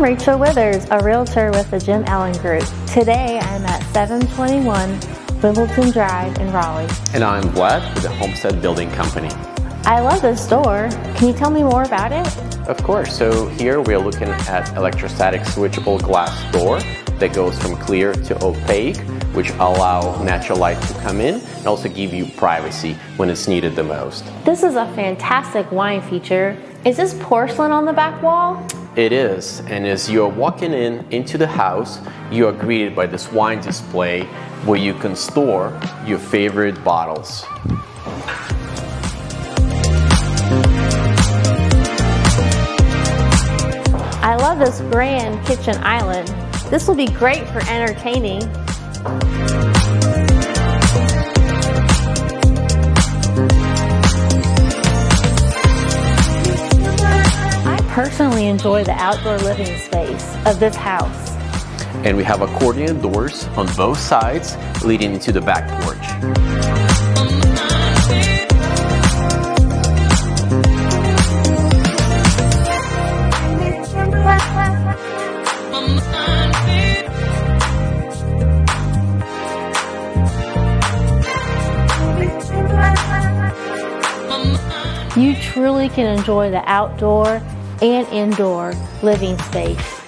Rachel Withers, a realtor with the Jim Allen Group. Today I'm at 721 Wimbleton Drive in Raleigh. And I'm Vlad with the Homestead Building Company. I love this store. Can you tell me more about it? Of course. So here we're looking at electrostatic switchable glass door that goes from clear to opaque, which allow natural light to come in and also give you privacy when it's needed the most. This is a fantastic wine feature. Is this porcelain on the back wall? It is, and as you're walking in into the house, you are greeted by this wine display where you can store your favorite bottles. I love this grand kitchen island. This will be great for entertaining. Personally enjoy the outdoor living space of this house. And we have accordion doors on both sides leading into the back porch. You truly can enjoy the outdoor and indoor living space.